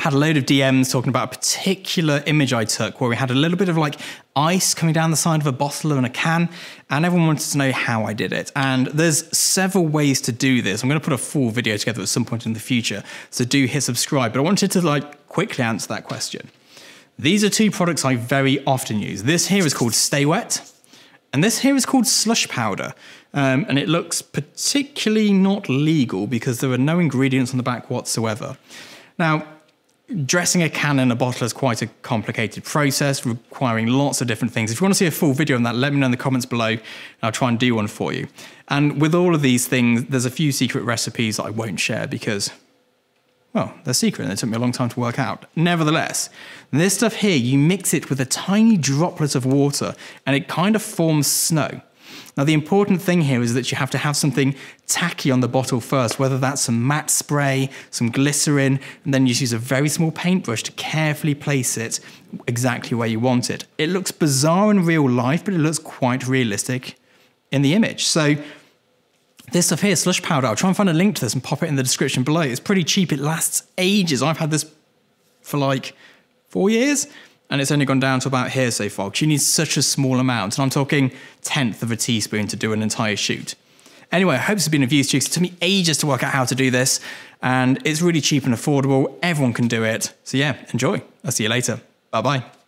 had a load of DMs talking about a particular image I took where we had a little bit of like ice coming down the side of a bottle and a can, and everyone wanted to know how I did it. And there's several ways to do this. I'm going to put a full video together at some point in the future, so do hit subscribe. But I wanted to like quickly answer that question. These are two products I very often use. This here is called Stay Wet, and this here is called Slush Powder. Um, and it looks particularly not legal because there are no ingredients on the back whatsoever. Now, dressing a can in a bottle is quite a complicated process, requiring lots of different things. If you want to see a full video on that, let me know in the comments below, and I'll try and do one for you. And with all of these things, there's a few secret recipes that I won't share because, well, they're secret and it took me a long time to work out. Nevertheless, this stuff here, you mix it with a tiny droplet of water, and it kind of forms snow. Now, the important thing here is that you have to have something tacky on the bottle first, whether that's some matte spray, some glycerin, and then you just use a very small paintbrush to carefully place it exactly where you want it. It looks bizarre in real life, but it looks quite realistic in the image. So, this stuff here, slush powder, I'll try and find a link to this and pop it in the description below. It's pretty cheap, it lasts ages. I've had this for like four years and it's only gone down to about here so far because you need such a small amount. And I'm talking tenth of a teaspoon to do an entire shoot. Anyway, I hope this has been of use to you. It took me ages to work out how to do this, and it's really cheap and affordable. Everyone can do it. So yeah, enjoy. I'll see you later. Bye bye.